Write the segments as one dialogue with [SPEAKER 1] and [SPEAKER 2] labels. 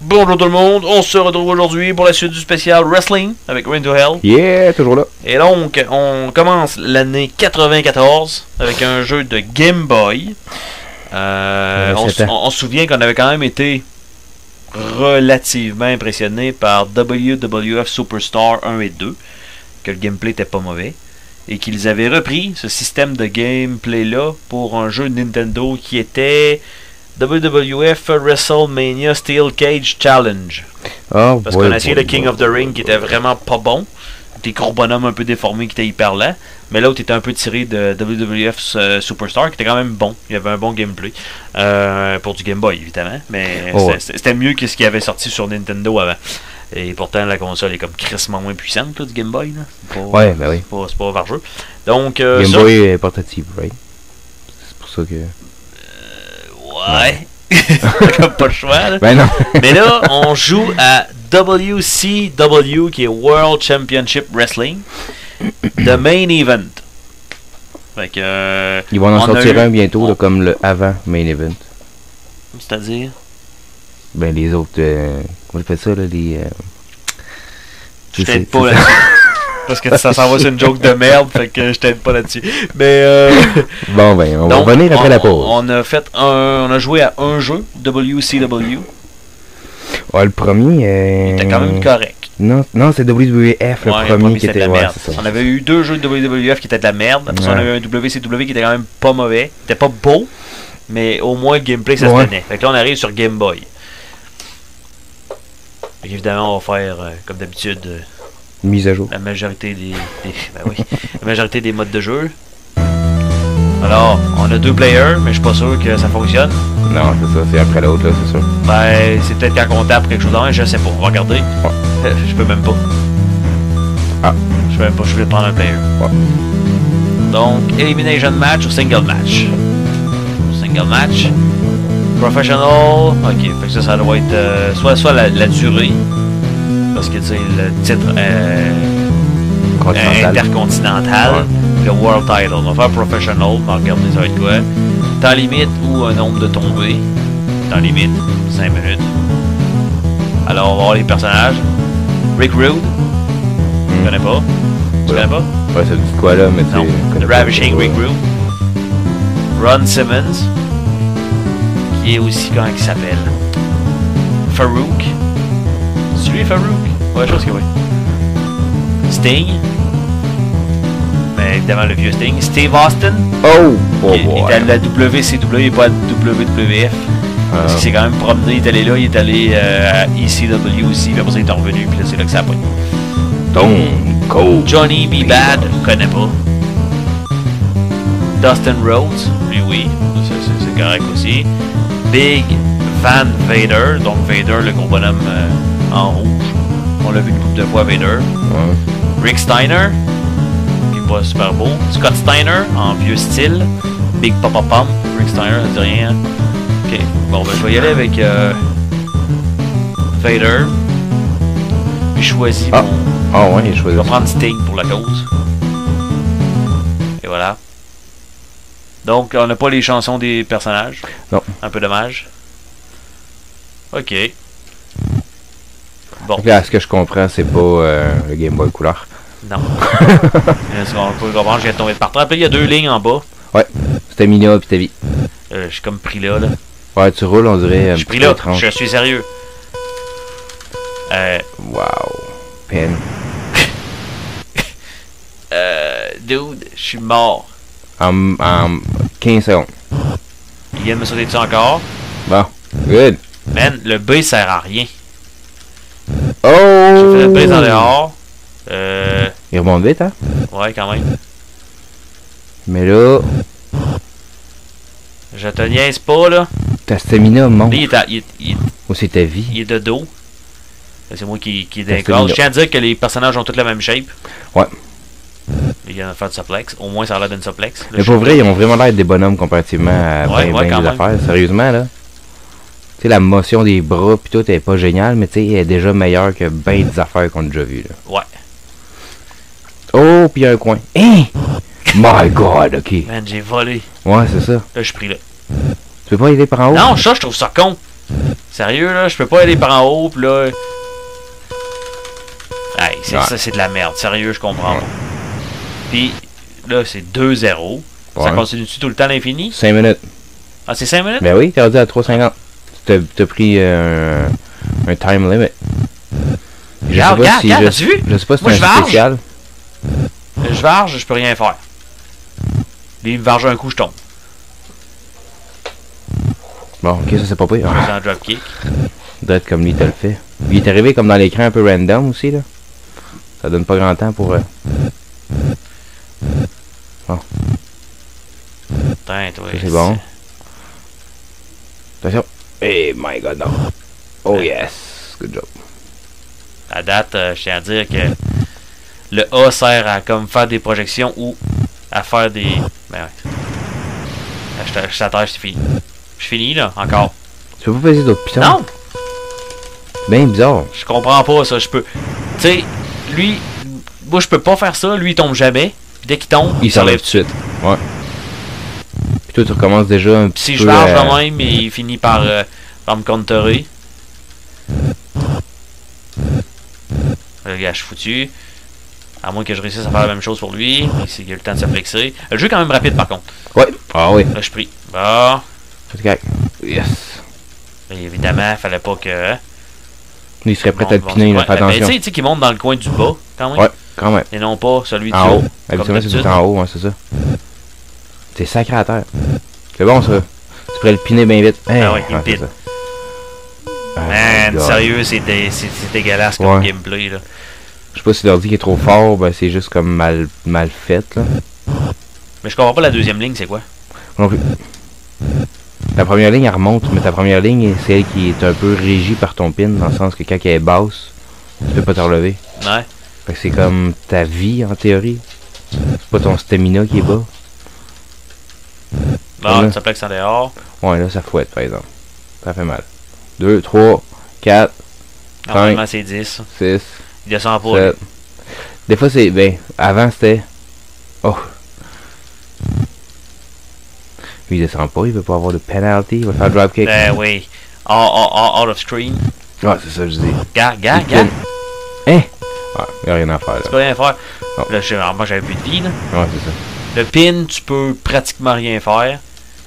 [SPEAKER 1] Bonjour tout le monde, on se retrouve aujourd'hui pour la suite du spécial Wrestling avec Rain to Hell.
[SPEAKER 2] Yeah, toujours là.
[SPEAKER 1] Et donc, on commence l'année 94 avec un jeu de Game Boy. Euh, on,
[SPEAKER 2] c'était-
[SPEAKER 1] s- on- on se souvient qu'on avait quand même été relativement impressionné par WWF Superstar 1 et 2, que le gameplay était pas mauvais, et qu'ils avaient repris ce système de gameplay-là pour un jeu Nintendo qui était WWF WrestleMania Steel Cage Challenge.
[SPEAKER 2] Oh,
[SPEAKER 1] Parce qu'on a essayé le King of the Ring qui était vraiment pas bon. Des gros bonhommes un peu déformés qui étaient hyper lents. Mais l'autre était un peu tiré de WWF euh, Superstar qui était quand même bon. Il y avait un bon gameplay. Euh, pour du Game Boy évidemment. Mais
[SPEAKER 2] Oh,
[SPEAKER 1] c'était- mieux que ce qui avait sorti sur Nintendo avant. Et pourtant la console est comme crissement moins puissante là, du Game Boy. là. C'est pas,
[SPEAKER 2] Ouais, ben oui.
[SPEAKER 1] c'est pas, c'est pas vargeux. Donc euh,
[SPEAKER 2] Game
[SPEAKER 1] ça-
[SPEAKER 2] Boy est portative, right? C'est pour ça que.
[SPEAKER 1] Ouais. Comme pas le choix là.
[SPEAKER 2] Ben non.
[SPEAKER 1] Mais là, on joue à WCW, qui est World Championship Wrestling, the main event. Fait que, euh,
[SPEAKER 2] Ils vont en sortir
[SPEAKER 1] eu-
[SPEAKER 2] un bientôt, là, comme le avant main event.
[SPEAKER 1] c'est-à-dire,
[SPEAKER 2] Ben les autres. Euh, comment on appelle ça, là? Les. Euh...
[SPEAKER 1] je pas là-dessus. Parce que ça s'en va sur une joke de merde, fait que je t'aide pas là-dessus. Mais, euh,
[SPEAKER 2] Bon, ben, on
[SPEAKER 1] donc,
[SPEAKER 2] va revenir après
[SPEAKER 1] on-
[SPEAKER 2] la pause.
[SPEAKER 1] On a fait un, on a joué à un jeu, WCW,
[SPEAKER 2] Ouais, le premier. Euh...
[SPEAKER 1] c'était quand même correct.
[SPEAKER 2] Non, non c'est WWF, le
[SPEAKER 1] Ouais,
[SPEAKER 2] premier qui
[SPEAKER 1] c'était de
[SPEAKER 2] était.
[SPEAKER 1] la merde.
[SPEAKER 2] ça.
[SPEAKER 1] On avait eu deux jeux de WWF qui étaient de la merde. Après ça, on avait un WCW qui était quand même pas mauvais. Il était pas beau, mais au moins le gameplay ça se tenait. Fait que là, on arrive sur Game Boy. Fait qu'évidemment, on va faire, euh, comme d'habitude, euh,
[SPEAKER 2] Mise à jour.
[SPEAKER 1] la majorité des, des- ben oui, la majorité des modes de jeu. Alors, on a deux players, mais je suis pas sûr que ça fonctionne.
[SPEAKER 2] Non, c'est ça, c'est après l'autre, là, c'est sûr.
[SPEAKER 1] Ben, c'est peut-être quand on tape quelque chose dans je sais pas. Va regarder. je peux même pas.
[SPEAKER 2] Ah.
[SPEAKER 1] Je peux même pas, je vais prendre un player.
[SPEAKER 2] Ouais.
[SPEAKER 1] Donc, elimination match ou single match? Single match. Professional. Ok, fait que ça, ça doit être euh, soit, soit la, la durée. Parce que tu sais, le titre euh,
[SPEAKER 2] Continental.
[SPEAKER 1] intercontinental. Le World Title. On va faire professional. On va regarder ça va être quoi. Temps limite ou un nombre de tombées. Temps limite, 5 minutes. Alors, on va voir les personnages. Rick Rude. Tu
[SPEAKER 2] Hmm.
[SPEAKER 1] connais pas? Tu
[SPEAKER 2] Ouais.
[SPEAKER 1] connais pas?
[SPEAKER 2] Ouais, ça dit quoi, là, mais tu
[SPEAKER 1] Non.
[SPEAKER 2] je pas.
[SPEAKER 1] Ravishing Rick Rude. Ron Simmons. Qui est aussi, comment il s'appelle? Farouk. Farouk? Ouais, je pense que oui. Sting. Mais évidemment, le vieux Sting. Steve Austin.
[SPEAKER 2] Oh! Oh,
[SPEAKER 1] il, est à la WCW et pas à WWF. Parce qu'il s'est quand même promené, il est allé là, il est allé euh, à ECW aussi, puis après ça il est revenu, puis là c'est là que ça a pogné.
[SPEAKER 2] Stone Cold.
[SPEAKER 1] Johnny B. Bad, je connais pas. Dustin Rhodes, lui oui, c'est correct aussi. Big Van Vader, donc Vader, le gros bonhomme euh, en rouge. On l'a vu une couple de fois, Vader.
[SPEAKER 2] Ouais.
[SPEAKER 1] Rick Steiner, qui est pas super beau. Scott Steiner, en vieux style. Big Papa Pump, Rick Steiner, ça dit rien. Ok, bon, ben je vais y aller avec euh, Vader. Puis je choisis
[SPEAKER 2] Ah.
[SPEAKER 1] mon.
[SPEAKER 2] Ah, ouais, il
[SPEAKER 1] Je
[SPEAKER 2] choisit.
[SPEAKER 1] vais prendre Sting pour la cause. Et voilà. Donc, on n'a pas les chansons des personnages.
[SPEAKER 2] Non.
[SPEAKER 1] Un peu dommage. Ok. Bon.
[SPEAKER 2] Là, ce que je comprends, c'est pas euh, le Game Boy couleur.
[SPEAKER 1] Non. Est-ce qu'on peut comprendre? De tomber de partout. Après, il y a deux lignes en bas.
[SPEAKER 2] Stamina pis ta vie.
[SPEAKER 1] Euh, je suis comme pris là. là.
[SPEAKER 2] Ouais, tu roules, on dirait.
[SPEAKER 1] Je suis pris là. Je suis sérieux. Euh,
[SPEAKER 2] Wow. Pen.
[SPEAKER 1] euh, dude, je suis mort.
[SPEAKER 2] En, en 15 secondes.
[SPEAKER 1] Il vient de me sauter dessus encore.
[SPEAKER 2] Bon. Good.
[SPEAKER 1] Man, le B sert à rien.
[SPEAKER 2] Oh!
[SPEAKER 1] J'ai fait le B en dehors. Euh,
[SPEAKER 2] Il remonte vite, hein?
[SPEAKER 1] ouais, quand même.
[SPEAKER 2] Mais là,
[SPEAKER 1] Je te niaise pas, là.
[SPEAKER 2] ta stamina monte.
[SPEAKER 1] Lui, il est, à- il est- il est-
[SPEAKER 2] Ou c'est ta vie?
[SPEAKER 1] il est de dos. C'est moi qui, qui décore.
[SPEAKER 2] lui,
[SPEAKER 1] Je tiens à dire que les personnages ont tous la même shape.
[SPEAKER 2] Ouais.
[SPEAKER 1] Il vient de faire du suplex. Au moins, ça a l'air d'une suplex. Le
[SPEAKER 2] Mais pour vrai, ils ont vraiment l'air des bonhommes comparativement à
[SPEAKER 1] Ouais, ouais, quand
[SPEAKER 2] des
[SPEAKER 1] même.
[SPEAKER 2] affaires. Sérieusement, là. Sais, la motion des bras pis tout est pas géniale, mais tu sais, elle est déjà meilleure que ben des affaires qu'on a déjà vues, là.
[SPEAKER 1] Ouais.
[SPEAKER 2] Oh, a un coin. Hein? My God, ok.
[SPEAKER 1] Man, j'ai volé.
[SPEAKER 2] Ouais, c'est ça.
[SPEAKER 1] Là, je suis pris là.
[SPEAKER 2] Tu peux pas aller par en haut?
[SPEAKER 1] Non, ça, je trouve ça con. Sérieux, là, je peux pas aller par en haut, pis là. Hey, c'est,
[SPEAKER 2] Ouais.
[SPEAKER 1] ça, c'est de la merde. Sérieux, je comprends. Puis là, c'est 2-0. Ça
[SPEAKER 2] Ouais.
[SPEAKER 1] continue-tu tout le temps à l'infini?
[SPEAKER 2] 5 minutes.
[SPEAKER 1] Ah, c'est 5 minutes?
[SPEAKER 2] Ben oui, t'as dit à 3,50. T'as pris euh, un, un time limit. Je sais
[SPEAKER 1] Regarde,
[SPEAKER 2] pas
[SPEAKER 1] regarde,
[SPEAKER 2] si
[SPEAKER 1] regarde,
[SPEAKER 2] je,
[SPEAKER 1] vu?
[SPEAKER 2] je sais pas si c'est un spécial.
[SPEAKER 1] Je varge, je peux rien faire. Lui, il me varge un coup, je tombe.
[SPEAKER 2] Bon, ok, ça c'est pas pire.
[SPEAKER 1] Je un dropkick.
[SPEAKER 2] Doit être comme lui, t'as le fait. Il est arrivé comme dans l'écran un peu random aussi, là. Ça donne pas grand temps pour. euh,
[SPEAKER 1] Putain, toi.
[SPEAKER 2] Ça, c'est bon. Attention. Hey my god, non. Oh yes. Good job.
[SPEAKER 1] À date, euh, je tiens à dire que le A sert à comme faire des projections ou à faire des. Ben ouais. Là, Je je t'attends, c'est fini. Je finis là, encore.
[SPEAKER 2] Tu peux pas peser d'autres pitons?
[SPEAKER 1] Non!
[SPEAKER 2] Ben bizarre.
[SPEAKER 1] Je comprends pas ça. Je peux. Tu sais, lui, moi je peux pas faire ça. Lui il tombe jamais. Dès qu'il tombe,
[SPEAKER 2] Il s'enlève tout de suite. Ouais. Toi, tu recommences déjà un petit
[SPEAKER 1] si
[SPEAKER 2] peu.
[SPEAKER 1] je marche de même, il finit par, euh, par me counterer. Le gars, je suis foutu. À moins que je réussisse à faire la même chose pour lui. Qu'il a eu le temps de se flexer. Le jeu est quand même rapide par contre.
[SPEAKER 2] Ouais. Ah oui.
[SPEAKER 1] Là, je prie. Bah.
[SPEAKER 2] C'est correct. Yes.
[SPEAKER 1] Et évidemment, il fallait pas que.
[SPEAKER 2] Il serait prêt à
[SPEAKER 1] Bon,
[SPEAKER 2] te
[SPEAKER 1] bon,
[SPEAKER 2] piner,
[SPEAKER 1] ouais,
[SPEAKER 2] Fais
[SPEAKER 1] ben,
[SPEAKER 2] attention.
[SPEAKER 1] tu sais, tu sais qu'il monte dans le coin du bas, quand même.
[SPEAKER 2] Ouais, quand même.
[SPEAKER 1] Et non pas celui du
[SPEAKER 2] En haut.
[SPEAKER 1] haut.
[SPEAKER 2] Habituellement, c'est tout en haut, c'est ça. T'es sacré à terre. C'est bon, ça. Tu pourrais le piner bien vite. Hey,
[SPEAKER 1] Ah ouais, il pine. Man,
[SPEAKER 2] God.
[SPEAKER 1] sérieux, c'est dé- dégueulasse comme
[SPEAKER 2] Ouais.
[SPEAKER 1] gameplay, là.
[SPEAKER 2] Je sais pas si l'ordi est trop fort, ben c'est juste comme mal, mal fait, là.
[SPEAKER 1] Mais je comprends pas la deuxième ligne, c'est quoi?
[SPEAKER 2] Non plus. La première ligne, elle remonte, mais ta première ligne, c'est elle qui est un peu régie par ton pin, dans le sens que quand elle est basse, tu peux pas te relever.
[SPEAKER 1] Ouais.
[SPEAKER 2] Fait que c'est comme ta vie, en théorie. C'est pas ton stamina qui est bas.
[SPEAKER 1] Bon,
[SPEAKER 2] Ouais.
[SPEAKER 1] ça plaît que c'est en dehors.
[SPEAKER 2] Ouais, là, ça fouette, par exemple. Ça fait mal. 2, 3, 4,
[SPEAKER 1] Normalement, c'est 10.
[SPEAKER 2] 6,
[SPEAKER 1] Il descend pas. lui.
[SPEAKER 2] 7. Des fois, c'est. Ben, avant, c'était. Oh. Lui, il descend pas, il veut pas avoir de penalty, il va faire dropkick.
[SPEAKER 1] Ben oui. Out, out- out- of screen.
[SPEAKER 2] Ouais, c'est ça, que je dis.
[SPEAKER 1] Gars, gars, gars.
[SPEAKER 2] Hein? Ouais, il a rien à faire,
[SPEAKER 1] Tu
[SPEAKER 2] là.
[SPEAKER 1] peux rien faire.
[SPEAKER 2] Non.
[SPEAKER 1] Là, moi, j'avais plus de vie, là.
[SPEAKER 2] Ouais, c'est ça.
[SPEAKER 1] Le pin, tu peux pratiquement rien faire.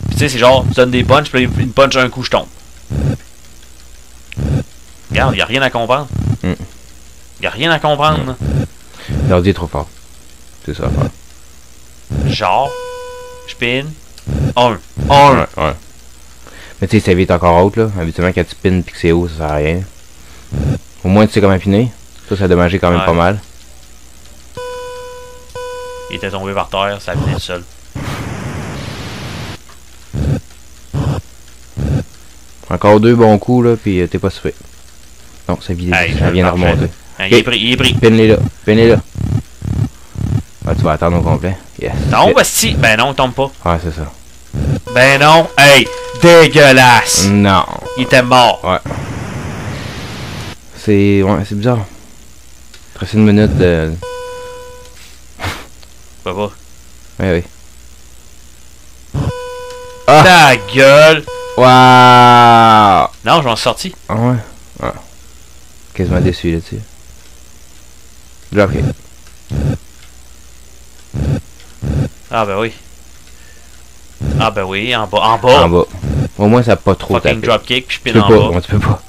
[SPEAKER 1] Puis tu sais, c'est genre, tu donnes des punches, puis une punch un coup, je tombe. Regarde, y a rien à comprendre.
[SPEAKER 2] Mm.
[SPEAKER 1] Y a rien à comprendre. là.
[SPEAKER 2] L'ordi est trop fort. C'est ça.
[SPEAKER 1] Genre, je pin. Un. Un.
[SPEAKER 2] Ouais, ouais. Mais tu sais, sa vie est encore haute, là. Habituellement, quand tu pines pis que c'est haut, ça sert à rien. Au moins, tu sais comment piner. Ça, ça a dommagé quand même
[SPEAKER 1] Ouais.
[SPEAKER 2] pas mal.
[SPEAKER 1] Il était tombé par terre, ça venait seul.
[SPEAKER 2] Encore deux bons coups, là, pis euh, t'es pas soufflé. Non, ça vient,
[SPEAKER 1] Hey,
[SPEAKER 2] ça vient de remonter.
[SPEAKER 1] Il est pris, il est pris.
[SPEAKER 2] Pine-les là, pine-les là. Ah, tu vas attendre au complet. Yes.
[SPEAKER 1] Tombe, si. Ben non, tombe pas.
[SPEAKER 2] Ouais, c'est ça.
[SPEAKER 1] Ben non. Hey, dégueulasse.
[SPEAKER 2] Non.
[SPEAKER 1] Il était mort.
[SPEAKER 2] C'est. Ouais, c'est bizarre. Presque une minute de.
[SPEAKER 1] Pas pas.
[SPEAKER 2] Oui, oui. Ah.
[SPEAKER 1] Ta gueule.
[SPEAKER 2] Waouh!
[SPEAKER 1] Non, je m'en suis sorti.
[SPEAKER 2] Ah ouais? Ah. Quasiment déçu là-dessus. Dropkick.
[SPEAKER 1] Ah ben oui. Ah ben oui, en bas. En bas.
[SPEAKER 2] En bas. Au moins, ça a pas trop
[SPEAKER 1] Fucking
[SPEAKER 2] tapé.
[SPEAKER 1] dropkick, puis je
[SPEAKER 2] Tu
[SPEAKER 1] pin
[SPEAKER 2] peux
[SPEAKER 1] en
[SPEAKER 2] pas,
[SPEAKER 1] bas.
[SPEAKER 2] tu peux pas.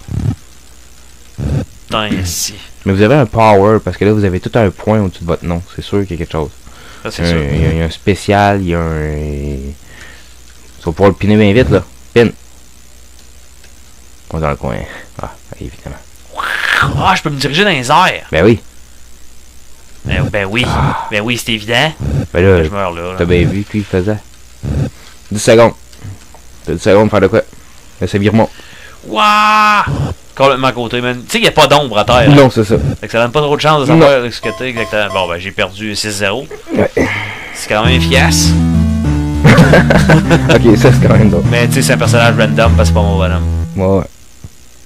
[SPEAKER 1] Putain, si.
[SPEAKER 2] Mais vous avez un power, parce que là, vous avez tout un point au-dessus de votre nom. C'est sûr qu'il y a quelque chose.
[SPEAKER 1] Ça,
[SPEAKER 2] Il y,
[SPEAKER 1] c'est
[SPEAKER 2] a
[SPEAKER 1] sûr.
[SPEAKER 2] un, il y a- il y a un spécial, il y a un. Tu vas pouvoir le piner bien vite, là. Pin. On est dans le coin. Ah, évidemment.
[SPEAKER 1] Ah, je peux me diriger dans les airs.
[SPEAKER 2] Ben oui.
[SPEAKER 1] Ben, ben oui. Ben oui, c'est évident.
[SPEAKER 2] Ben là,
[SPEAKER 1] je meurs là. là.
[SPEAKER 2] t'as bien vu qu'il faisait. 10 secondes. T'as 10 secondes pour faire de quoi? Là, ça vire remonte.
[SPEAKER 1] Wouah! Complètement à côté, man. Tu sais qu'il n'y a pas d'ombre à terre.
[SPEAKER 2] Non, c'est ça.
[SPEAKER 1] Fait que ça donne pas trop de chance de savoir ce que t'es exactement. Bon, ben j'ai perdu 6-0.
[SPEAKER 2] Ouais.
[SPEAKER 1] C'est quand même efficace.
[SPEAKER 2] ok, ça c'est quand même drôle.
[SPEAKER 1] Mais tu sais, c'est un personnage random parce que c'est pas mon bonhomme.
[SPEAKER 2] Ouais, ouais.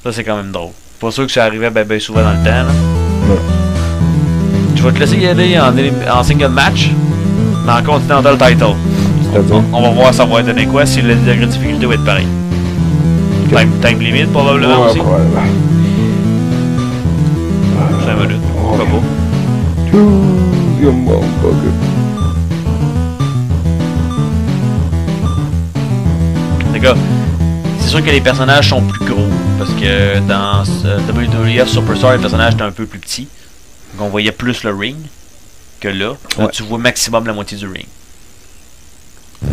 [SPEAKER 1] Ça, c'est quand même drôle. Pas sûr que ça arrivait ben, ben souvent dans le temps. Là.
[SPEAKER 2] Ouais.
[SPEAKER 1] Je vais te laisser y aller en, single match, mais en Continental Title. On, on va voir ça va donner quoi si le degré de difficulté va être pareil. Time, time limit, probablement
[SPEAKER 2] Ouais,
[SPEAKER 1] aussi.
[SPEAKER 2] probablement.
[SPEAKER 1] 5 minutes. Pourquoi pas. Les gars, c'est sûr que les personnages sont plus gros. Parce que dans WWF Superstar, les personnages étaient un peu plus petits. Donc on voyait plus le ring que là. Là,
[SPEAKER 2] Ouais.
[SPEAKER 1] tu vois maximum la moitié du ring.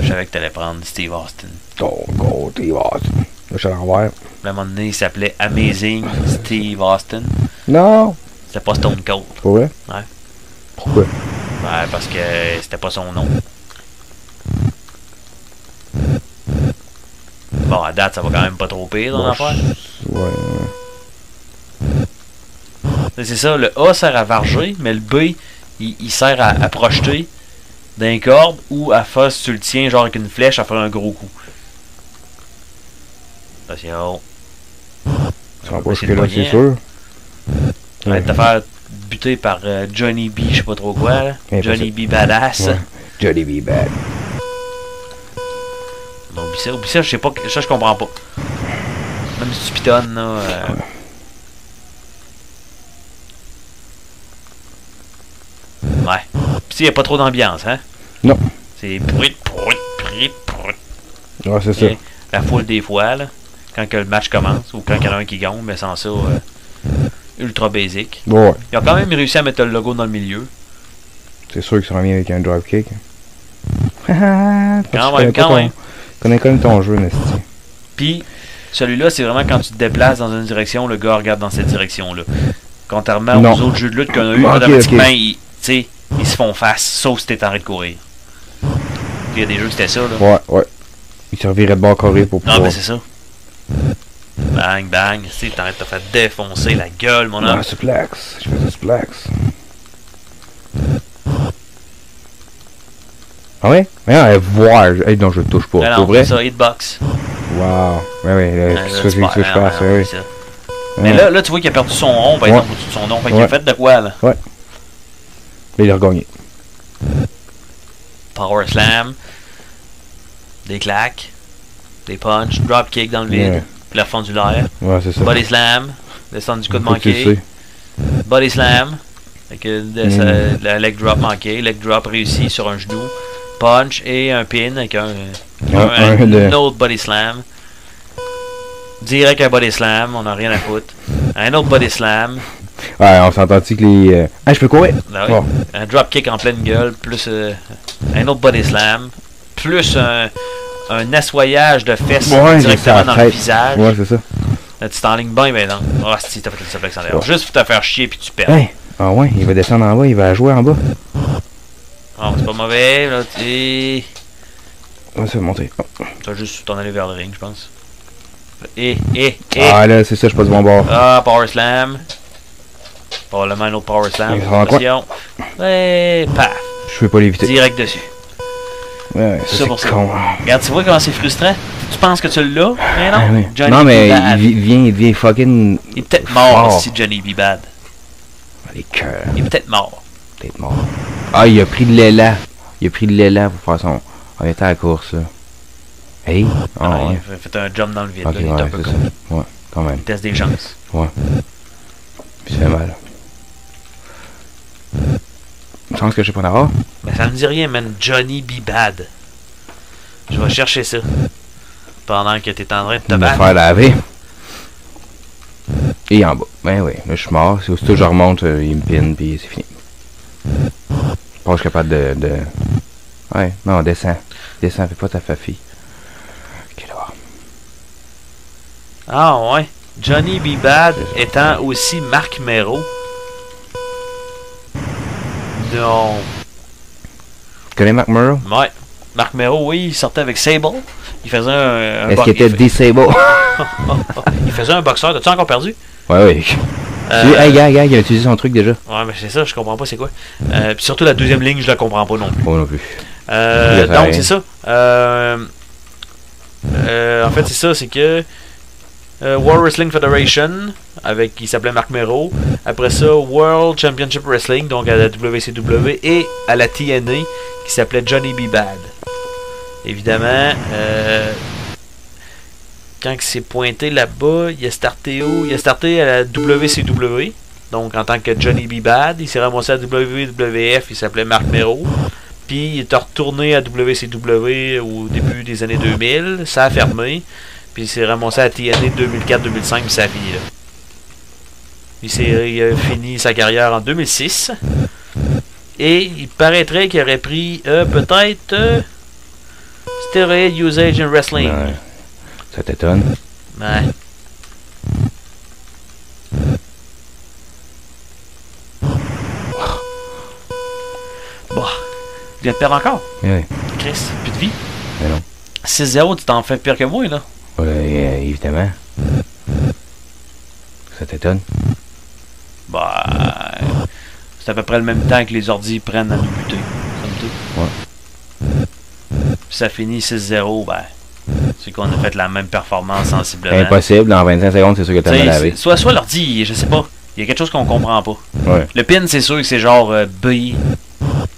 [SPEAKER 1] Je savais que t'allais prendre Steve Austin.
[SPEAKER 2] Gros, t'es Austin. Là, je suis à l'envers.
[SPEAKER 1] À un moment donné, il s'appelait Amazing Steve Austin.
[SPEAKER 2] Non!
[SPEAKER 1] C'était pas Stone Cold.
[SPEAKER 2] Pour vrai?
[SPEAKER 1] Ouais.
[SPEAKER 2] Pourquoi?
[SPEAKER 1] Ouais, parce que c'était pas son nom. Bon, à date, ça va quand même pas trop pire dans l'affaire.
[SPEAKER 2] Ouais.
[SPEAKER 1] C'est ça, le A sert à varger, mais le B, il, il sert à, à projeter d'un corde ou à faire, si tu le tiens, genre avec une flèche, à faire un gros coup. Attention.
[SPEAKER 2] Ça va pas jusque là, c'est sûr.
[SPEAKER 1] On va te faire buter par euh, Johnny B, je sais pas trop quoi. là. Johnny B Badass.
[SPEAKER 2] Ouais. Johnny B. Bad.
[SPEAKER 1] Non, oublie ça, oublie ça, je sais pas, ça je comprends pas. Même si tu pitonnes, là. euh, Ouais. Pis il y a pas trop d'ambiance, hein?
[SPEAKER 2] Non.
[SPEAKER 1] C'est bruit, bruit, bruit, bruit.
[SPEAKER 2] Ouais, c'est ça.
[SPEAKER 1] La foule des fois, là. Quand que le match commence, ou quand il y en a un qui gagne, mais sans ça, euh, ultra basic.
[SPEAKER 2] Ouais.
[SPEAKER 1] Ils ont quand même réussi à mettre le logo dans le milieu.
[SPEAKER 2] C'est sûr que ça revient avec un dropkick. quand
[SPEAKER 1] Quand même, quand même.
[SPEAKER 2] connais quand même ton jeu, Nasty.
[SPEAKER 1] Puis, celui-là, c'est vraiment quand tu te déplaces dans une direction, le gars regarde dans cette direction-là. Contrairement
[SPEAKER 2] Non.
[SPEAKER 1] aux autres jeux de lutte qu'on a eu,
[SPEAKER 2] Ok,
[SPEAKER 1] automatiquement, ils, ils se font face, sauf si t'es en train de courir. Il y a des jeux que c'était ça, là.
[SPEAKER 2] Ouais, ouais. Il servirait de bord carré pour
[SPEAKER 1] Non,
[SPEAKER 2] pouvoir.
[SPEAKER 1] mais c'est ça. Bang, bang. Tu sais, t'es en train de te faire défoncer la gueule, mon homme.
[SPEAKER 2] Ah, suplex. Je fais du suplex. Ah ouais? Mais non, voir. Hey, non, je touche pas. Pour
[SPEAKER 1] non,
[SPEAKER 2] vrai?
[SPEAKER 1] c'est ça, hitbox.
[SPEAKER 2] Wow. Ouais, ouais, c'est
[SPEAKER 1] perds.
[SPEAKER 2] que je
[SPEAKER 1] non,
[SPEAKER 2] ouais, ouais.
[SPEAKER 1] Mais
[SPEAKER 2] Ouais.
[SPEAKER 1] là, là, tu vois qu'il a perdu son rond, par
[SPEAKER 2] Ouais.
[SPEAKER 1] exemple, au-dessus de son nom. Fait qu'il a
[SPEAKER 2] Ouais.
[SPEAKER 1] fait de quoi, là?
[SPEAKER 2] Là, il a regagné.
[SPEAKER 1] Power slam, des claques, des punches, drop kick dans le vide,
[SPEAKER 2] Ouais.
[SPEAKER 1] puis la fond du l'air,
[SPEAKER 2] Ouais, c'est ça.
[SPEAKER 1] body slam, descendre du
[SPEAKER 2] tu le
[SPEAKER 1] manqué, body slam, avec euh, de-
[SPEAKER 2] Mm.
[SPEAKER 1] la leg drop manqué, leg drop réussi sur un genou, punch et un pin avec un,
[SPEAKER 2] Un-
[SPEAKER 1] un-
[SPEAKER 2] un de-
[SPEAKER 1] un autre body slam. Direct un body slam, on n'a rien à foutre. Un autre body slam,
[SPEAKER 2] Ouais, on s'entend-tu que les. euh, Ah, je peux courir?
[SPEAKER 1] là, oui.
[SPEAKER 2] Bon.
[SPEAKER 1] un drop kick en pleine gueule, plus euh, un autre body slam, plus un, un assoyage de fesses
[SPEAKER 2] Ouais,
[SPEAKER 1] directement dans le visage.
[SPEAKER 2] Ouais, c'est ça.
[SPEAKER 1] Là, tu t'enlignes bien, mais non. Ah, si, t'as fait le suplex en l'air. Juste pour te faire chier puis tu perds.
[SPEAKER 2] Hey! Ah ouais, il va descendre en bas, il va jouer en bas.
[SPEAKER 1] Ah, c'est pas mauvais, là, tu
[SPEAKER 2] Ouais, ça va monter. Oh.
[SPEAKER 1] vas juste t'en aller vers le ring, je pense. Et, et, et.
[SPEAKER 2] Ah là, c'est ça, je suis pas du bon bord.
[SPEAKER 1] Ah, Power Slam. Probablement un autre Power Slam. Ouais, paf.
[SPEAKER 2] Je peux pas l'éviter.
[SPEAKER 1] Direct dessus.
[SPEAKER 2] Ouais, ouais, c'est
[SPEAKER 1] ça.
[SPEAKER 2] con.
[SPEAKER 1] Regarde, tu vois comment c'est frustrant? Tu penses que tu l'as? Mais non.
[SPEAKER 2] Ah, oui.
[SPEAKER 1] Johnny
[SPEAKER 2] non, mais il vi- vient, il vient fucking.
[SPEAKER 1] Il est peut-être mort si Johnny B. Bad.
[SPEAKER 2] Les cœurs,
[SPEAKER 1] Il est peut-être mort.
[SPEAKER 2] peut-être mort. Ah, il a pris de l'élan. Il a pris de l'élan pour faire son. On était à la course, là. Hey! Ah,
[SPEAKER 1] Ah,
[SPEAKER 2] ouais.
[SPEAKER 1] Il a fait un jump dans le vide.
[SPEAKER 2] Ok,
[SPEAKER 1] là, il est un
[SPEAKER 2] ouais,
[SPEAKER 1] peu
[SPEAKER 2] c'est ça. Ouais, quand même.
[SPEAKER 1] Il teste des chances.
[SPEAKER 2] Puis ça fait mal. Je pense que je sais pas d'avoir.
[SPEAKER 1] Mais ça me dit rien, man. Johnny B. Bad. Je vais chercher ça. Pendant que t'es en train de te battre.
[SPEAKER 2] faire laver. Et en bas. Ben oui, là je suis mort. Si aussitôt je remonte, euh, il me pine, puis c'est fini. Que je suis capable de, de... Ouais, non, descends. Descends, fais pas ta fafi. Ok, là.
[SPEAKER 1] Ah ouais. Johnny B. Bad étant aussi Marc Mero. Non.
[SPEAKER 2] Tu connais Mark Murrow?
[SPEAKER 1] Ouais. Marc Mero, oui, il sortait avec Sable. Il faisait un. un
[SPEAKER 2] Est-ce qu'il était
[SPEAKER 1] il,
[SPEAKER 2] disable?
[SPEAKER 1] il faisait un boxeur. T'as-tu encore perdu?
[SPEAKER 2] ouais, ouais.
[SPEAKER 1] Euh,
[SPEAKER 2] Hey, gars, gars, il a utilisé son truc déjà.
[SPEAKER 1] Ouais, mais c'est ça, je comprends pas c'est quoi. Euh, puis surtout la deuxième ligne, je la comprends pas non plus.
[SPEAKER 2] Oh non plus.
[SPEAKER 1] Euh, donc, c'est ça. Euh, euh, en fait, c'est ça, c'est que World Wrestling Federation, avec qui s'appelait Marc Mero. Après ça, World Championship Wrestling, donc à la WCW, et à la TNA, qui s'appelait Johnny B. Bad. Évidemment, quand il s'est pointé là-bas, il a starté où? Il a starté à la WCW. Donc en tant que Johnny B. Bad, il s'est ramassé à WWF, il s'appelait Marc Mero. Puis il est retourné à WCW au début des années 2000, ça a fermé. Puis il s'est ramassé à TNA 2004-2005, puis ça a fini là. Il, s'est- fini sa carrière en 2006. Et il paraîtrait qu'il aurait pris euh, peut-être euh, Steroid Usage in Wrestling.
[SPEAKER 2] Ça t'étonne?
[SPEAKER 1] Ouais. Bon. Tu viens de perdre encore,
[SPEAKER 2] Oui.
[SPEAKER 1] Chris. Plus de vie?
[SPEAKER 2] Mais non.
[SPEAKER 1] 6-0, tu t'en fais pire que moi, là.
[SPEAKER 2] Ouais, euh, évidemment. Ça t'étonne?
[SPEAKER 1] Bah. C'est à peu près le même temps que les ordis prennent à nous buter. Comme tout.
[SPEAKER 2] Ouais.
[SPEAKER 1] Puis ça finit 6-0, ben. C'est qu'on a fait la même performance sensiblement.
[SPEAKER 2] Impossible, dans 25 secondes, c'est sûr que t'as mal lavé.
[SPEAKER 1] soit, soit l'ordi, je sais pas. Il y a quelque chose qu'on comprend pas.
[SPEAKER 2] Ouais.
[SPEAKER 1] Le pin, c'est sûr que c'est genre euh, B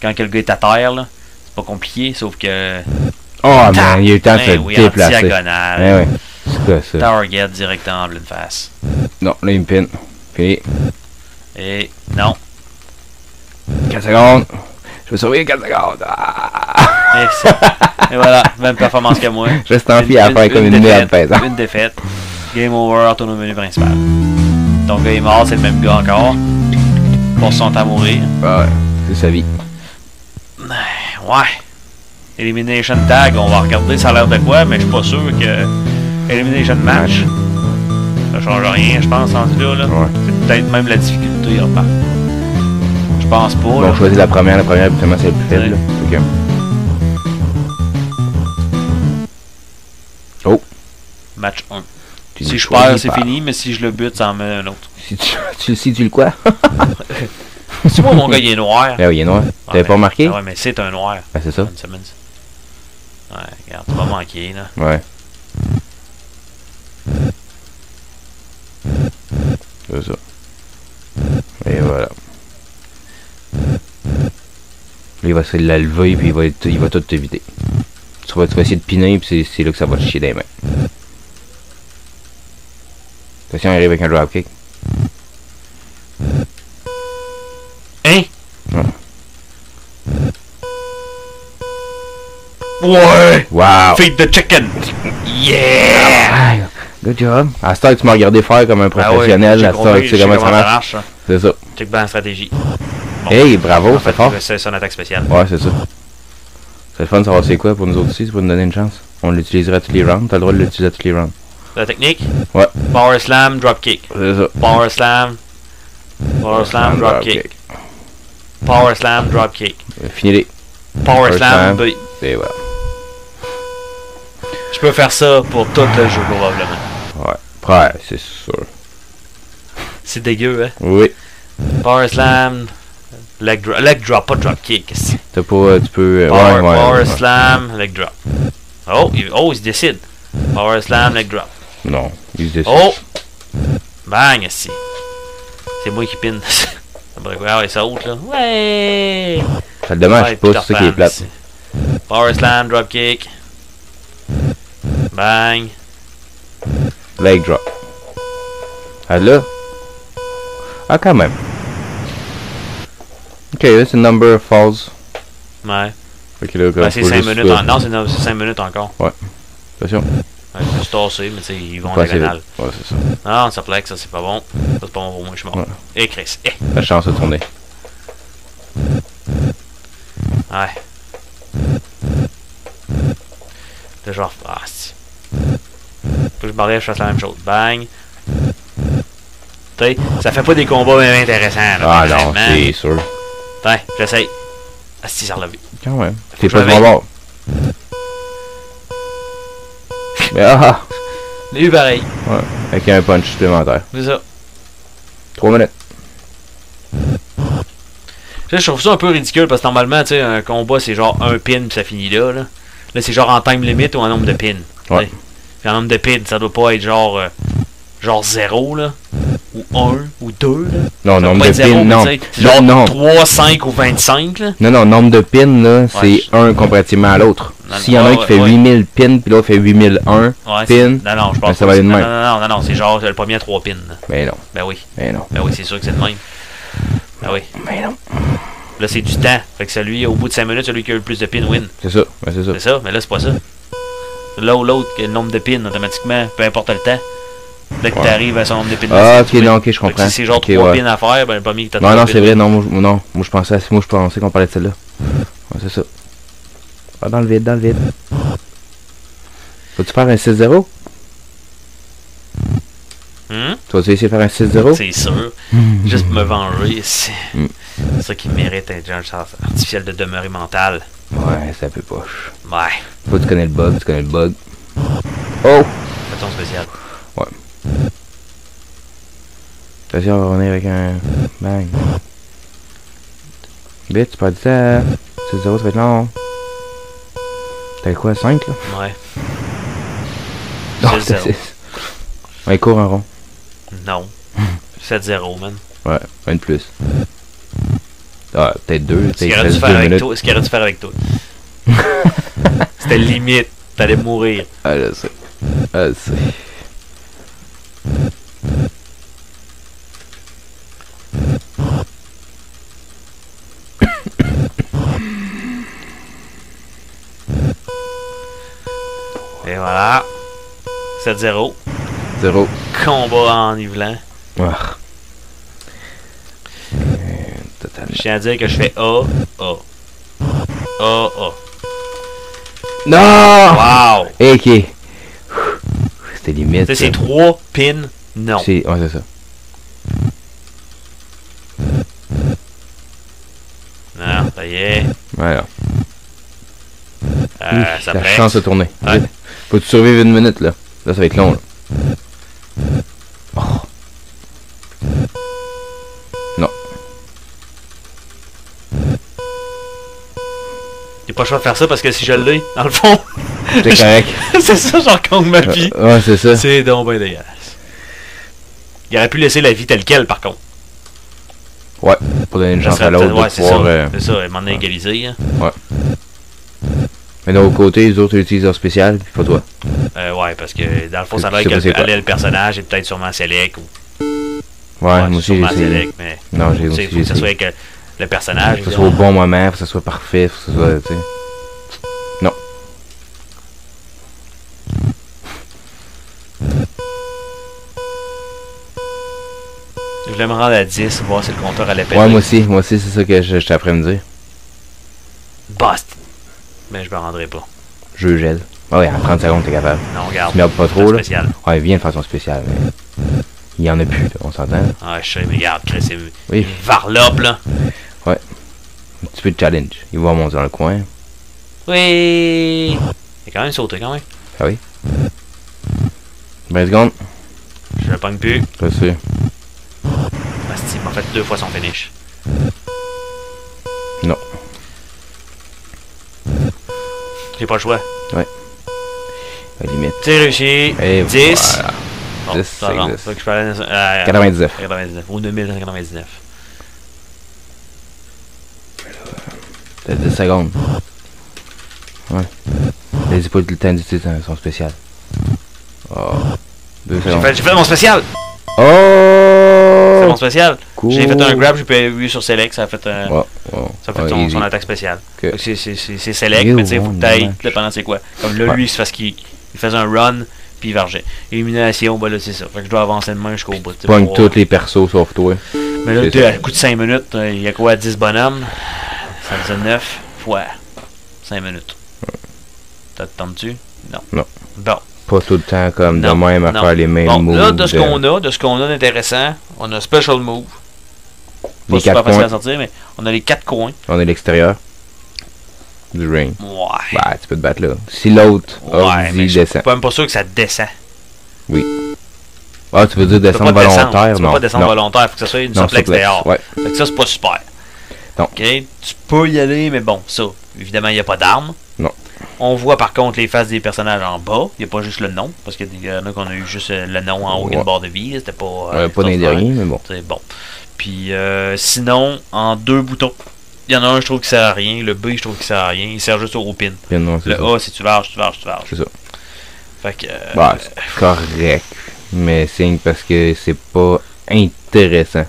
[SPEAKER 1] quand que le gars est à terre, là. C'est pas compliqué, sauf que.
[SPEAKER 2] Oh, man, il y a eu le temps de
[SPEAKER 1] Ben
[SPEAKER 2] se
[SPEAKER 1] oui, en
[SPEAKER 2] déplacer.
[SPEAKER 1] diagonale.
[SPEAKER 2] Ouais, ouais. C'est quoi ça?
[SPEAKER 1] Target directement en pleine face.
[SPEAKER 2] Non, là, il me pin. Fini.
[SPEAKER 1] Et non.
[SPEAKER 2] 4 secondes. Vais surveiller 4 secondes. Ah!
[SPEAKER 1] Et, et voilà, même performance que moi.
[SPEAKER 2] Je reste en fille à faire comme une merde, par.
[SPEAKER 1] Une défaite. Game over, retourne au menu principal. Ton gars est mort, c'est le même gars encore. Pour son temps à mourir.
[SPEAKER 2] Ouais, c'est sa vie.
[SPEAKER 1] Ouais. Elimination Tag, on va regarder ça a l'air de quoi, mais je suis pas sûr que Elimination Match, ça change rien, je pense, rendu là. là.
[SPEAKER 2] Ouais.
[SPEAKER 1] C'est peut-être même la difficulté, remarque. Pense pas. Là.
[SPEAKER 2] on choisit la première. La première, habituellement, c'est la plus faible. Fait que-
[SPEAKER 1] Match 1.
[SPEAKER 2] tu
[SPEAKER 1] Si je perds, c'est fini, mais si je le bute, ça en met un autre.
[SPEAKER 2] Si tu, tu, si tu le quoi?
[SPEAKER 1] Si moi, mon gars, il est noir.
[SPEAKER 2] Ah oui, il est noir.
[SPEAKER 1] Ah,
[SPEAKER 2] T'avais pas remarqué?
[SPEAKER 1] Ah ouais, mais c'est un noir.
[SPEAKER 2] Ah, c'est ça?
[SPEAKER 1] Ouais, regarde, tu vas manquer, là.
[SPEAKER 2] Ouais. C'est ça. Et voilà. Là, il va essayer de la lever, puis il va, être- il va tout t'éviter. Tu vas, tu vas essayer de piner, puis c'est- là que ça va te chier des mains. Attention, il arrive avec un dropkick.
[SPEAKER 1] Hein?
[SPEAKER 2] Ouais.
[SPEAKER 1] Ouais!
[SPEAKER 2] Wow!
[SPEAKER 1] Feed the chicken! Yeah!
[SPEAKER 2] Ah, good job. À ce temps que tu m'as regardé faire comme un
[SPEAKER 1] Ah ouais,
[SPEAKER 2] professionnel, à ce temps que tu sais comment ça marche.
[SPEAKER 1] hein.
[SPEAKER 2] C'est ça.
[SPEAKER 1] Check bien la stratégie. Bon.
[SPEAKER 2] Hey, bravo, c'est fort.
[SPEAKER 1] C'est son attaque spéciale.
[SPEAKER 2] Ouais, c'est ça. C'est le fun de savoir c'est quoi pour nous autres aussi, c'est pour nous donner une chance. On l'utilisera à tous les rounds, t'as le droit de l'utiliser à tous les rounds.
[SPEAKER 1] La technique?
[SPEAKER 2] Ouais.
[SPEAKER 1] Power slam, drop kick.
[SPEAKER 2] C'est ça.
[SPEAKER 1] Power slam. Power slam, drop kick. Power slam, drop kick.
[SPEAKER 2] Euh, Finis-les.
[SPEAKER 1] Power
[SPEAKER 2] Power
[SPEAKER 1] slam,
[SPEAKER 2] slam. Et voilà.
[SPEAKER 1] Je peux faire ça pour tout le jeu, probablement.
[SPEAKER 2] Ouais. Ouais, c'est sûr.
[SPEAKER 1] C'est dégueu, hein?
[SPEAKER 2] Oui.
[SPEAKER 1] Power slam, leg drop, leg drop, pas drop kick.
[SPEAKER 2] T'as pas. euh, Tu peux. euh,
[SPEAKER 1] Power,
[SPEAKER 2] ouais, ouais,
[SPEAKER 1] power
[SPEAKER 2] ouais.
[SPEAKER 1] slam, leg drop. Oh, il, oh, il se décide. Power slam, leg drop.
[SPEAKER 2] Non, il se décide.
[SPEAKER 1] Oh! Bang, ici. C'est moi qui pine. Après quoi, ouais, ça haute, là. Ouais!
[SPEAKER 2] C'est dommage, pas
[SPEAKER 1] Peter
[SPEAKER 2] c'est ça qui est plate.
[SPEAKER 1] Power slam, drop kick. Bang.
[SPEAKER 2] Leg drop. Ah là? Ah, quand même. Ok, là, c'est number of falls.
[SPEAKER 1] Ouais.
[SPEAKER 2] Fait que là,
[SPEAKER 1] Ben, c'est
[SPEAKER 2] faut
[SPEAKER 1] 5
[SPEAKER 2] juste,
[SPEAKER 1] minutes. En... Non, c'est no- c'est 5 minutes encore.
[SPEAKER 2] Attention.
[SPEAKER 1] Ouais, je me suis tassé, mais tu sais, ils vont en diagonale.
[SPEAKER 2] Ouais, c'est ça.
[SPEAKER 1] Non, ça plaque, ça c'est pas bon. Ça c'est pas bon pour moi, je suis mort.
[SPEAKER 2] Ouais.
[SPEAKER 1] Et Chris. Eh.
[SPEAKER 2] La chance de tourner.
[SPEAKER 1] Ouais. Là, genre. Ah, si. Faut que je m'arrête, je fasse la même chose. Bang. Tu sais, ça fait pas des combats même intéressants. Là,
[SPEAKER 2] Ah non, c'est sûr.
[SPEAKER 1] Tiens, j'essaye. Ah, si, ça relevé.
[SPEAKER 2] Quand même. T'es pas de mon
[SPEAKER 1] me
[SPEAKER 2] bord. Mais ah,
[SPEAKER 1] Mais eu pareil.
[SPEAKER 2] avec un punch supplémentaire.
[SPEAKER 1] C'est ça.
[SPEAKER 2] 3 minutes.
[SPEAKER 1] Je trouve ça un peu ridicule parce que normalement, tu sais, un combat c'est genre un pin puis ça finit là. Là, là c'est genre en time limit ou en nombre de pins.
[SPEAKER 2] Ouais.
[SPEAKER 1] Puis en nombre de pins, ça doit pas être genre. euh, genre 0 là. Ou 1 ou 2 là.
[SPEAKER 2] Non, nombre de pins, non.
[SPEAKER 1] Genre
[SPEAKER 2] non.
[SPEAKER 1] 3, 5 ou 25 là.
[SPEAKER 2] Non, non, nombre de pins, là, c'est
[SPEAKER 1] Ouais,
[SPEAKER 2] un comparativement à l'autre. S'il y en a un qui fait
[SPEAKER 1] ouais.
[SPEAKER 2] 8000 pins, puis l'autre fait 8001,
[SPEAKER 1] Ouais,
[SPEAKER 2] pin,
[SPEAKER 1] c'est- Non, non, je pense
[SPEAKER 2] ben, ça va être
[SPEAKER 1] c'est-
[SPEAKER 2] le
[SPEAKER 1] non,
[SPEAKER 2] même.
[SPEAKER 1] non, non, non, non, c'est genre le premier à 3 pins.
[SPEAKER 2] Mais non,
[SPEAKER 1] Ben oui.
[SPEAKER 2] mais non,
[SPEAKER 1] Ben oui, c'est sûr que c'est le même. Ben oui.
[SPEAKER 2] mais non.
[SPEAKER 1] Là, c'est du temps. Fait que celui, au bout de 5 minutes, celui qui a le plus de pins win.
[SPEAKER 2] C'est ça, ouais, c'est ça.
[SPEAKER 1] C'est ça, mais là, c'est pas ça. Là ou l'autre, le nombre de pins, automatiquement, peu importe le temps. Dès que
[SPEAKER 2] Ouais.
[SPEAKER 1] t'arrives à son nombre de pins.
[SPEAKER 2] Ah, ok, non, ok, je
[SPEAKER 1] que
[SPEAKER 2] comprends.
[SPEAKER 1] si c'est genre
[SPEAKER 2] Ok,
[SPEAKER 1] 3
[SPEAKER 2] ouais.
[SPEAKER 1] pins à faire, ben le premier qui t'a
[SPEAKER 2] Non,
[SPEAKER 1] trois
[SPEAKER 2] non, c'est vrai, non, moi, je- non, moi je pensais, moi je pensais qu'on parlait de celle-là. Ouais, c'est ça. Ah, dans le vide, dans le vide. Vas-tu faire un 6-0?
[SPEAKER 1] Hum?
[SPEAKER 2] Tu vas-tu essayer de faire un 6-0?
[SPEAKER 1] C'est sûr. Juste pour me venger, c'est
[SPEAKER 2] Mm.
[SPEAKER 1] c'est ça qui mérite intelligence artificielle de demeurer mentale.
[SPEAKER 2] Ouais, c'est un peu poche.
[SPEAKER 1] Ouais,
[SPEAKER 2] Faut que tu connais le bug, tu connais le bug. Oh!
[SPEAKER 1] fais ton spécial.
[SPEAKER 2] Attention, on va revenir avec un bang. Vite, tu perds du temps. 6-0, ça va être long. T'as quoi, 5 là?
[SPEAKER 1] Ouais.
[SPEAKER 2] Non,
[SPEAKER 1] 6-0.
[SPEAKER 2] c'est 6. Ouais, cours en rond.
[SPEAKER 1] Non. 7-0, man.
[SPEAKER 2] Ouais, un de plus. Ah, peut-être 2,
[SPEAKER 1] Ce qu'il aurait dû
[SPEAKER 2] 2
[SPEAKER 1] faire avec toi. Ce qu'il aurait dû faire avec toi. C'était limite. T'allais mourir.
[SPEAKER 2] Ah, je sais. Ah, je sais.
[SPEAKER 1] Et voilà. 7-0.
[SPEAKER 2] 0.
[SPEAKER 1] Combat.
[SPEAKER 2] Euh, totalement.
[SPEAKER 1] Je tiens à dire que je fais A, A. A, A.
[SPEAKER 2] Non!
[SPEAKER 1] Wow!
[SPEAKER 2] Ok. C'était limite.
[SPEAKER 1] C'est. 3 pins, non.
[SPEAKER 2] C'est, ouais, c'est ça.
[SPEAKER 1] Non, ça y est.
[SPEAKER 2] Voilà.
[SPEAKER 1] Euh,
[SPEAKER 2] Hi,
[SPEAKER 1] ça
[SPEAKER 2] la
[SPEAKER 1] presse.
[SPEAKER 2] chance de tourner.
[SPEAKER 1] Ouais.
[SPEAKER 2] Faut que tu survives une minute, là? Là, ça va être long, là.
[SPEAKER 1] Pas le choix de faire ça parce que si je l'ai, dans le fond,
[SPEAKER 2] C'est correct.
[SPEAKER 1] c'est ça, j'en compte ma vie.
[SPEAKER 2] ouais, c'est ça.
[SPEAKER 1] C'est donc bien dégueulasse. Il aurait pu laisser la vie telle quelle, par contre.
[SPEAKER 2] Ouais. Pour donner une chance à l'autre
[SPEAKER 1] ouais, c'est ça.
[SPEAKER 2] euh,
[SPEAKER 1] C'est ça, m'en a égalisé. Hein.
[SPEAKER 2] Mais d'un côté, les autres utilisent leur spécial, puis pas toi.
[SPEAKER 1] Euh, ouais, parce que dans le fond, ça a l'air qu'elle le personnage et peut-être sûrement Select. Ou,
[SPEAKER 2] Ouais, moi aussi, j'ai essayé.
[SPEAKER 1] Mais
[SPEAKER 2] Non, j'ai aussi
[SPEAKER 1] que ça soit
[SPEAKER 2] essayé.
[SPEAKER 1] avec le personnage.
[SPEAKER 2] Faut que ce soit au bon moment, faut que ça soit parfait, faut que ça soit, tu sais. Non.
[SPEAKER 1] Je voulais me rendre à 10, voir si le compteur allait péter.
[SPEAKER 2] Ouais, moi aussi, moi aussi, c'est ça que je- après à me dire.
[SPEAKER 1] Bust! Mais je me rendrai pas.
[SPEAKER 2] Je gèle. Ah ouais, en 30 secondes, t'es capable.
[SPEAKER 1] Non, regarde.
[SPEAKER 2] Tu merdes pas trop, là.
[SPEAKER 1] spécial.
[SPEAKER 2] Ouais, viens de façon spéciale, mais. Il y en a plus, là, on s'entend.
[SPEAKER 1] Ah, je sais, mais regarde, Chris, c'est
[SPEAKER 2] Oui.
[SPEAKER 1] une varlope, là.
[SPEAKER 2] Un petit peu de challenge. Il va monter dans le coin.
[SPEAKER 1] Oui! Il a quand même sauté, quand même.
[SPEAKER 2] Ah oui. 20 secondes.
[SPEAKER 1] Je le pogne plus. Asti, il m'a fait deux fois son finish.
[SPEAKER 2] Non.
[SPEAKER 1] J'ai pas le choix.
[SPEAKER 2] À la limite.
[SPEAKER 1] C'est réussi.
[SPEAKER 2] Et
[SPEAKER 1] 10.
[SPEAKER 2] voilà.
[SPEAKER 1] Bon,
[SPEAKER 2] 10,
[SPEAKER 1] ça
[SPEAKER 2] ça
[SPEAKER 1] va.
[SPEAKER 2] existe.
[SPEAKER 1] Fait que je peux aller dans- euh,
[SPEAKER 2] 99.
[SPEAKER 1] 99. Ou 2099.
[SPEAKER 2] T'as 10 secondes. Ouais. Vas-y pas le temps d'utiliser son- son spécial. Oh. 2
[SPEAKER 1] J'ai
[SPEAKER 2] secondes.
[SPEAKER 1] fait, j'ai fait mon spécial! C'est
[SPEAKER 2] Oh!
[SPEAKER 1] mon spécial!
[SPEAKER 2] Cool.
[SPEAKER 1] J'ai fait un grab, j'ai appuyé sur Select, ça a fait, un,
[SPEAKER 2] ouais.
[SPEAKER 1] ça a fait son, attaque spéciale.
[SPEAKER 2] Ok.
[SPEAKER 1] Fait que C'est c'est- c'est- c'est Select, mais tu sais, faut que t'ailles, dépendant c'est quoi. Comme là,
[SPEAKER 2] Ouais.
[SPEAKER 1] lui, c'est parce qu'il il faisait un run, puis il vargeait. Élimination, bah là, c'est ça. Fait que je dois avancer de main jusqu'au bout.
[SPEAKER 2] Pogne tous les persos sauf toi.
[SPEAKER 1] Mais là,
[SPEAKER 2] C'est
[SPEAKER 1] deux, à coup de 5 minutes, euh, il y a quoi, 10 bonhommes? Ça faisait 9 fois 5 minutes. T'as tendu? Non.
[SPEAKER 2] Non.
[SPEAKER 1] Bon.
[SPEAKER 2] Pas tout le temps comme
[SPEAKER 1] Non,
[SPEAKER 2] de même à
[SPEAKER 1] non.
[SPEAKER 2] faire les mêmes
[SPEAKER 1] Bon,
[SPEAKER 2] moves.
[SPEAKER 1] là, de ce qu'on a, de ce qu'on a d'intéressant, on a Special Move. Pas
[SPEAKER 2] Les
[SPEAKER 1] super facile à sortir, mais on a les 4 coins.
[SPEAKER 2] On est l'extérieur. Du ring.
[SPEAKER 1] Ouais.
[SPEAKER 2] Bah, tu peux te battre là. Si l'autre
[SPEAKER 1] ouais,
[SPEAKER 2] a
[SPEAKER 1] mais je suis
[SPEAKER 2] descend.
[SPEAKER 1] pas même pas sûr que ça descend.
[SPEAKER 2] Ah, tu veux dire descendre volontaire?
[SPEAKER 1] Tu peux
[SPEAKER 2] non.
[SPEAKER 1] pas descendre volontaire, faut que ça soit une suplex. dehors.
[SPEAKER 2] Ouais.
[SPEAKER 1] Fait que ça, c'est pas super.
[SPEAKER 2] Non.
[SPEAKER 1] OK? Tu peux y aller, mais bon, ça, évidemment, il n'y a pas d'armes.
[SPEAKER 2] Non.
[SPEAKER 1] On voit par contre les faces des personnages en bas. Il n'y a pas juste le nom, parce qu'il y en a qu'on a eu juste euh, le nom en haut et
[SPEAKER 2] Ouais.
[SPEAKER 1] une barre de vie. C'était pas. Euh,
[SPEAKER 2] pas dans les
[SPEAKER 1] extraordinaire.
[SPEAKER 2] derniers, mais bon.
[SPEAKER 1] C'est bon. Puis euh, sinon, en deux boutons, Il y en a un, je trouve qu'il sert à rien. Le B, je trouve qu'il sert à rien. Il sert juste au pin.
[SPEAKER 2] Non, c'est
[SPEAKER 1] Le
[SPEAKER 2] ça.
[SPEAKER 1] A, c'est tu larges, tu larges, tu larges.
[SPEAKER 2] C'est ça.
[SPEAKER 1] Fait que. euh,
[SPEAKER 2] Bah, correct. Mais c'est parce que c'est pas intéressant.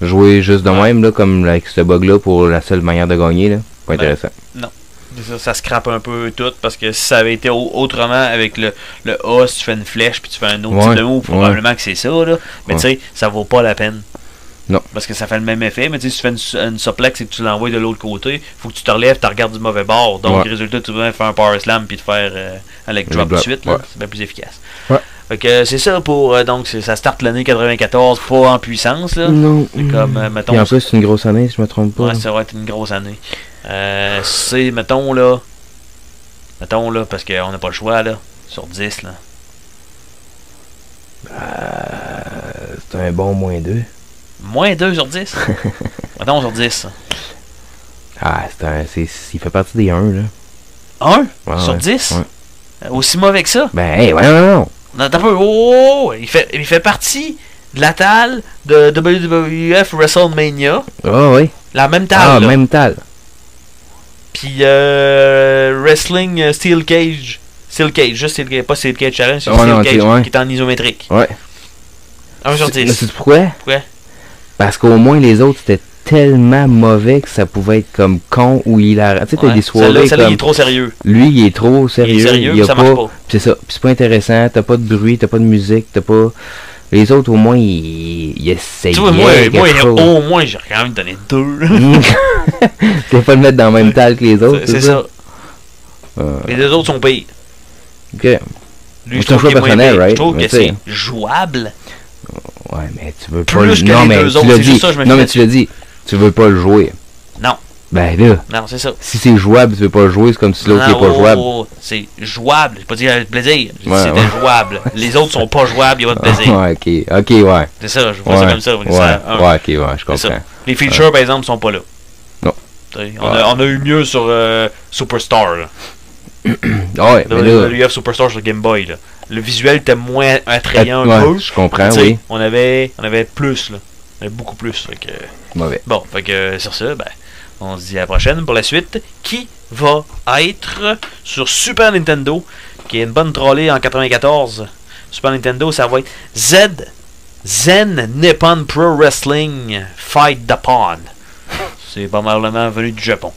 [SPEAKER 2] Jouer juste de
[SPEAKER 1] Ouais.
[SPEAKER 2] même, là, comme avec ce bug-là, pour la seule manière de gagner, là, pas
[SPEAKER 1] Ouais.
[SPEAKER 2] intéressant.
[SPEAKER 1] c'est ça, ça scrape un peu tout parce que si ça avait été au- autrement avec le, le A, si tu fais une flèche puis tu fais un autre
[SPEAKER 2] Ouais,
[SPEAKER 1] type de move,
[SPEAKER 2] ouais.
[SPEAKER 1] probablement que c'est ça, là. Mais tu sais, ça vaut pas la peine.
[SPEAKER 2] Non.
[SPEAKER 1] Parce que ça fait le même effet, mais tu sais, si tu fais une, une suplex et que tu l'envoies de l'autre côté, faut que tu te relèves, tu regardes du mauvais bord. Donc,
[SPEAKER 2] Ouais.
[SPEAKER 1] résultat, tu vas faire un power slam puis te faire euh, un leg drop tout de suite,
[SPEAKER 2] ouais.
[SPEAKER 1] C'est bien plus efficace.
[SPEAKER 2] Ouais.
[SPEAKER 1] Fait que c'est ça pour. euh, donc, ça starte l'année 94, pas en puissance, là.
[SPEAKER 2] Non.
[SPEAKER 1] Comme, euh, mettons,
[SPEAKER 2] Et en plus, c'est une grosse année, si je me trompe pas.
[SPEAKER 1] Ouais, ça va être une grosse année. Euh, c'est, mettons là. Mettons là, parce qu'on n'a pas le choix là. Sur 10 là.
[SPEAKER 2] Euh, c'est un bon moins 2.
[SPEAKER 1] Moins 2 sur 10. mettons sur 10.
[SPEAKER 2] Ah, c'est un. c'est- il fait partie des 1, là.
[SPEAKER 1] 1
[SPEAKER 2] Ouais,
[SPEAKER 1] sur
[SPEAKER 2] ouais,
[SPEAKER 1] 10.
[SPEAKER 2] ouais.
[SPEAKER 1] Euh, Aussi mauvais que ça?
[SPEAKER 2] Ben, hey, ouais, non, non.
[SPEAKER 1] Attends un peu. Oh, oh, oh, il, fait, il fait partie de la table de WWF WrestleMania.
[SPEAKER 2] Ah, oui.
[SPEAKER 1] La même
[SPEAKER 2] Ah,
[SPEAKER 1] table. là.
[SPEAKER 2] même tal.
[SPEAKER 1] Puis euh, Wrestling euh, Steel Cage. Steel Cage, juste Steel Cage, pas Steel Cage Challenge, c'est Steel
[SPEAKER 2] non,
[SPEAKER 1] Cage
[SPEAKER 2] ouais.
[SPEAKER 1] qui est en isométrique.
[SPEAKER 2] Ouais.
[SPEAKER 1] 1 sur
[SPEAKER 2] C'est
[SPEAKER 1] 10.
[SPEAKER 2] c'est pourquoi?
[SPEAKER 1] Pourquoi?
[SPEAKER 2] Parce qu'au moins les autres c'était tellement mauvais que ça pouvait être comme con ou hilarant. Tu sais, t'as
[SPEAKER 1] Ouais.
[SPEAKER 2] des soirées
[SPEAKER 1] celle-là, il est trop sérieux.
[SPEAKER 2] Lui, il est trop sérieux.
[SPEAKER 1] Il est sérieux,
[SPEAKER 2] y a
[SPEAKER 1] ça
[SPEAKER 2] pas...
[SPEAKER 1] marche pas.
[SPEAKER 2] C'est ça. C'est pas intéressant. T'as pas de bruit, t'as pas de musique, t'as pas... Les autres, au moins, ils, ils essayaient
[SPEAKER 1] Tu vois, moi, moi
[SPEAKER 2] chose.
[SPEAKER 1] au moins, j'ai quand même donné deux.
[SPEAKER 2] T'es pas le mettre dans le même tal que les autres,
[SPEAKER 1] C'est c'est ça?
[SPEAKER 2] Euh,
[SPEAKER 1] Les deux autres sont pires.
[SPEAKER 2] ok.
[SPEAKER 1] Lui,
[SPEAKER 2] C'est un choix personnel, right?
[SPEAKER 1] Je trouve que
[SPEAKER 2] tu
[SPEAKER 1] c'est jouable.
[SPEAKER 2] Ouais, mais tu veux
[SPEAKER 1] Plus
[SPEAKER 2] pas le...
[SPEAKER 1] que
[SPEAKER 2] Non,
[SPEAKER 1] les
[SPEAKER 2] mais
[SPEAKER 1] deux
[SPEAKER 2] tu
[SPEAKER 1] autres,
[SPEAKER 2] l'as
[SPEAKER 1] c'est
[SPEAKER 2] dit.
[SPEAKER 1] ça, je
[SPEAKER 2] non, mais tu l'as dit. Tu veux pas le jouer.
[SPEAKER 1] Non.
[SPEAKER 2] Ben là,
[SPEAKER 1] Non, c'est ça.
[SPEAKER 2] si c'est jouable, tu veux pas le jouer, c'est comme si l'autre
[SPEAKER 1] Non,
[SPEAKER 2] est pas
[SPEAKER 1] oh,
[SPEAKER 2] jouable.
[SPEAKER 1] oh, C'est jouable. J'ai pas dit avec plaisir. J'ai dit
[SPEAKER 2] Ouais,
[SPEAKER 1] c'était
[SPEAKER 2] ouais.
[SPEAKER 1] jouable. Les autres sont pas jouables, il y a pas de plaisir.
[SPEAKER 2] ouais, ok. Ok, ouais.
[SPEAKER 1] C'est ça, je vois
[SPEAKER 2] Ouais,
[SPEAKER 1] ça comme ça.
[SPEAKER 2] ouais,
[SPEAKER 1] ça, un.
[SPEAKER 2] ouais, ok, ouais, je
[SPEAKER 1] C'est
[SPEAKER 2] comprends.
[SPEAKER 1] ça. Les features, par exemple, sont pas là.
[SPEAKER 2] Non.
[SPEAKER 1] On, a, on a eu mieux sur euh, Superstar. Là.
[SPEAKER 2] Ouais, mais là,
[SPEAKER 1] WWF Superstar sur Game Boy. Là. Le visuel était moins attrayant
[SPEAKER 2] je comprends, oui.
[SPEAKER 1] On avait, on avait plus, là. Beaucoup plus. Fait que,
[SPEAKER 2] Mauvais.
[SPEAKER 1] bon, fait que euh, sur ça, ben, on se dit à la prochaine pour la suite. Qui va être sur Super Nintendo, qui est une bonne trolley en 94. Super Nintendo, ça va être Z, Zen Nippon Pro Wrestling Fight the Pawn. C'est probablement venu du Japon.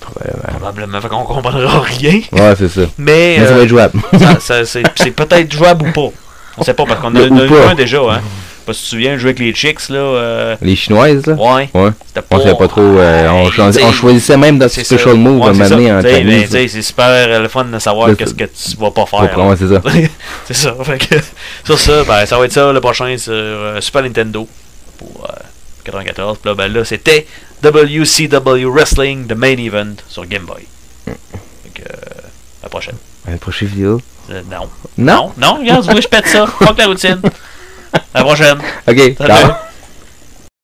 [SPEAKER 2] Probablement.
[SPEAKER 1] Probablement, fait qu'on comprendra rien.
[SPEAKER 2] Ouais, c'est ça.
[SPEAKER 1] Mais,
[SPEAKER 2] Mais ça
[SPEAKER 1] euh,
[SPEAKER 2] va être jouable.
[SPEAKER 1] c'est peut-être jouable ou pas. On sait pas parce qu'on a,
[SPEAKER 2] Ou
[SPEAKER 1] on a eu un déjà, hein. Parce que tu te souviens, jouer avec les chicks, là. euh,
[SPEAKER 2] Les chinoises, là?
[SPEAKER 1] ouais.
[SPEAKER 2] Ouais.
[SPEAKER 1] Pas.
[SPEAKER 2] On savait pas trop. euh, on, choisissait même dans ce special
[SPEAKER 1] ça.
[SPEAKER 2] move
[SPEAKER 1] Ouais,
[SPEAKER 2] à donné en
[SPEAKER 1] ben, C'est super euh, le fun de savoir qu'est-ce que tu vas pas faire.
[SPEAKER 2] c'est ça.
[SPEAKER 1] c'est ça. Fait que, sur ça, ben, ça va être ça le prochain sur euh, Super Nintendo pour euh, 94. Puis là, ben, là, c'était WCW Wrestling, the main event sur Game Boy. Fait que, la prochaine.
[SPEAKER 2] À la prochaine vidéo.
[SPEAKER 1] Non.
[SPEAKER 2] Non?
[SPEAKER 1] Non, regarde, je pète ça. Fuck la routine. À la prochaine.
[SPEAKER 2] Ok, ciao.